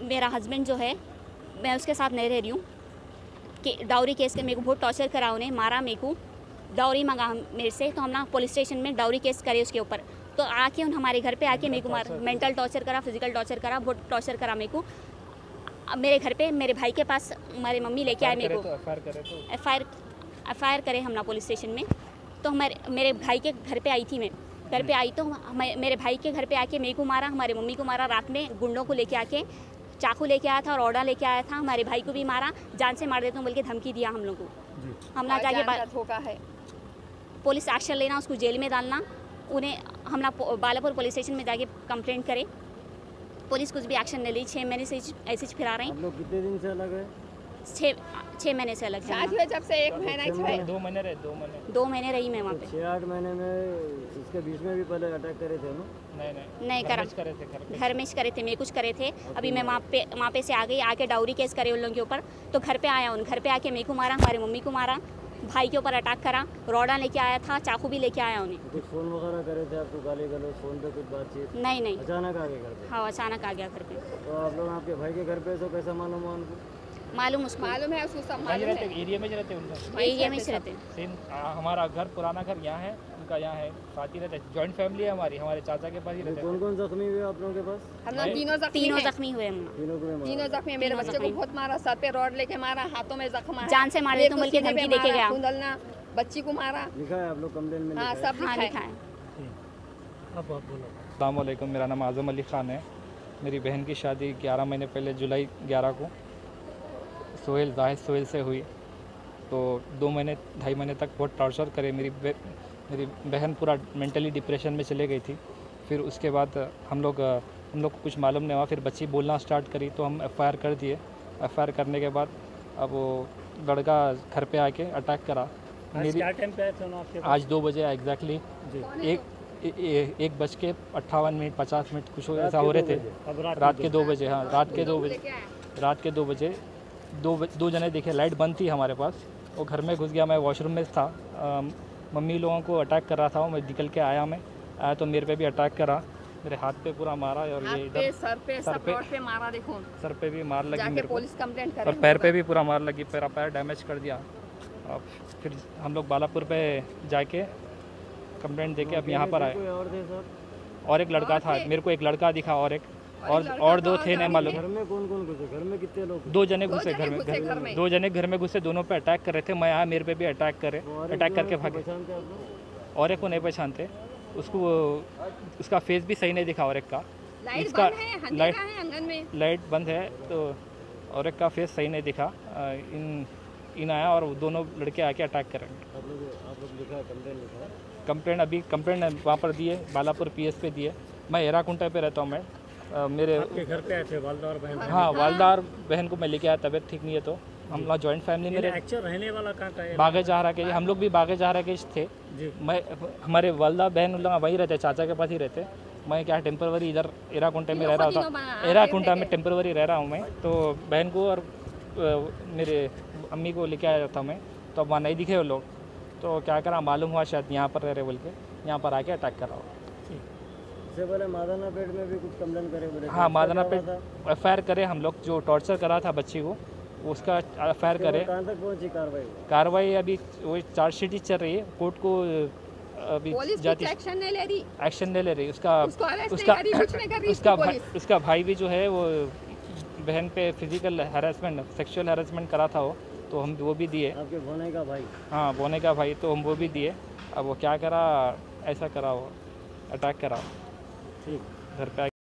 मेरा हस्बैंड जो है मैं उसके साथ नहीं रह रही हूँ। कि डाउरी केस के मेरे को बहुत टॉर्चर करा उन्हें मारा मेरे को। डाउरी मंगा मेरे से तो हम ना पुलिस स्टेशन में डाउरी केस करे उसके ऊपर। तो आके उन हमारे घर पे आके मेरे को मार मेंटल टॉर्चर करा फ़िज़िकल टॉर्चर करा बहुत टॉर्चर करा मेरे को। मेरे घर पे मेरे भाई के पास हमारी मम्मी लेके आए मेरे को। F I F I R करे हम ना पुलिस स्टेशन में। तो हमारे मेरे भाई के घर पे आई थी मैं। घर पे आई तो हमें मेरे भाई के घर पे आके मेरे को मारा हमारे मम्मी को मारा रात में गुंडों को लेके आके चाकू लेके आया था और ऑर्डर लेके आया था हमारे भाई को भी मारा जान से मार देता हूँ बोल के धमकी दिया हम लोग को। जी। हम ना जाके धोखा है। पुलिस एक्शन लेना उसको जेल में डालना उन्हें हम ना बालापुर पुलिस स्टेशन में जाके कंप्लेंट करें। पुलिस कुछ भी एक्शन नहीं ली छः महीने से ऐसे ही फिरा रहे लोग कितने दिन से अलग है हैं? छः महीने से अलग है शादी हुए जब से एक महीना दो महीने रहे दो महीने। दो महीने रही मैं वहाँ पे। छः आठ महीने में इसके बीच में भी पहले अटैक करे थे ना? नहीं नहीं। नहीं घर करा में करे थे घर में करे थे मैं कुछ करे थे। अभी मैं वहाँ पे वहाँ पे से आ गई आके डाउरी केस करे उन लोगों के ऊपर। तो घर पे आया उन घर पे आके मेरे को मारा हमारे मम्मी को मारा भाई के ऊपर अटैक करा रोडा लेके आया था चाकू भी लेके आया उन्हें। कुछ फ़ोन वगैरह करे थे आपको गाली गलौज फ़ोन पे कुछ बातचीत? नहीं नहीं। अचानक आ गए घर पे? हाँ अचानक आ गया घर पे। तो आप लोग आपके भाई के घर पे तो कैसा मालूम हुआ उनको मालूम उसको। मालूम है उसको सब मालूम रहते है एरिया में ही रहते उनका। एरिया में रहते हैं। सेम हमारा घर पुराना घर यहाँ है उनका यहाँ है साथ ही रहते जॉइंट फैमिली है हमारी हमारे चाचा के पास ही रहते कौन कौन जख्मी हुए आप लोगों के पास? हम लोग तीनों जख्मी तीनों जख्मी हुए हम तीनों को भी तीनों जख्मी हैं। मेरे बच्चे को बहुत मारा सर पे रॉड लेके मारा हाथों में जख्म है जान से मार हूँ बोल के धमकी देके गया। खून बच्ची को मारा। लिखा है आप लोग कंप्लेन में हाँ लिखा है। सब हाँ। लिखा है। है अल्लाम मेरा नाम आज़म अली ख़ान है। मेरी बहन की शादी 11 महीने पहले जुलाई 11 को। सोहेल जाहिद सोहेल से हुई। तो दो महीने ढाई महीने तक बहुत टॉर्चर करे। मेरी बे, मेरी बहन पूरा मेंटली डिप्रेशन में चले गई थी। फिर उसके बाद हम लोग हम लोग को कुछ मालूम नहीं हुआ। फिर बच्ची बोलना स्टार्ट करी तो हम एफआईआर कर दिए। एफआईआर करने के बाद अब वो लड़का घर पे आके अटैक करा। मेरी टाइम पे आए थे आपके आज दो बजे एग्जैक्टली एक ए- ए- एक बज के अट्ठावन मिनट पचास मिनट कुछ ऐसा हो रहे थे। रात रात के दो बजे हाँ रात के दो बजे। रात के दो बजे दो दो जने देखे लाइट बंद थी हमारे पास वो घर में घुस गया मैं वॉशरूम में था मम्मी लोगों को अटैक कर रहा था मैं निकल के आया मैं आया तो मेरे पे भी अटैक करा मेरे हाथ पे पूरा मारा और ये इधर सर पे सर पे- पे मारा देखो। सर पे भी मार लगी मेरे पुलिस कंप्लेंट और पैर पे भी पूरा मार लगी पैर पैर डैमेज कर दिया। अब फिर हम लोग बालापुर पे जाके कंप्लेंट दे के अब यहाँ पर आए। और और एक लड़का था। मेरे को एक लड़का दिखा और एक। और और दो थे नहीं मालूम। घर में कौन कौन घुसे? घर में कितने लोग? दो जने घुसे घर में। दो जने घर में घुसे दोनों पे अटैक कर रहे थे। मैं आया मेरे पे भी अटैक करे अटैक करके भागे। और एक को नहीं पहचानते। उसको उसका फेस भी सही नहीं दिखा और एक का। इसका- लाइट- लाइट बंद है तो और एक का फेस सही नहीं दिखा। इन इन आया और दोनों लड़के आके अटैक करें आप लोग आप लोग लिखा कंप्लेन कंप्लेंट अभी कंप्लेंट वहाँ पर दिए बालापुर पीएस पे दिए। मैं एराकुंटा पे रहता हूँ मैं। मेरे आपके घर पे आए थे वालदा और बहन हाँ वालदार बहन को मैं लेके आया तबीयत ठीक नहीं है तो। हम लोग जॉइंट फैमिली में रहने वाला कहाँ का है? बागे जहरा के हम लोग भी बागे जहरा के थे। जी। मैं हमारे वालदा बहन उन लोग वहीं रहते चाचा के पास ही रहते। मैं क्या टेम्परवरी इधर एराकुंटे में रह रहा था। एराकुंटा में टेम्परवरी रह रहा हूँ मैं। तो बहन को और मेरे अम्मी को लेके आया था मैं। तो अब वहाँ नहीं दिखे वो लोग। तो क्या करा मालूम हुआ शायद यहाँ पर रह रहे बोल के। यहाँ पर आके अटैक करा हो पहले मादाना पेट में भी कुछ कंप्लेन करे बोले हाँ मादना पे था? एफ़ करे हम लोग जो टॉर्चर करा था बच्ची को उसका एफ़ करे। कहाँ तक पहुँची कार्रवाई? कार्रवाई अभी वही चार्जशीट ही चल रही है कोर्ट को अभी जाती एक्शन नहीं ले रही। एक्शन नहीं ले रही उसका उसको उसका कर रही, कुछ नहीं कर रही उसका भाई उसका भाई भी जो है वो बहन पे फ़िज़िकल हैरेसमेंट सेक्सुअल हैरेसमेंट करा था वो तो हम वो भी दिए। आपके भोने का भाई? हाँ बोने का भाई तो हम वो भी दिए। अब वो क्या करा ऐसा करा वो अटैक करा ठीक घर पे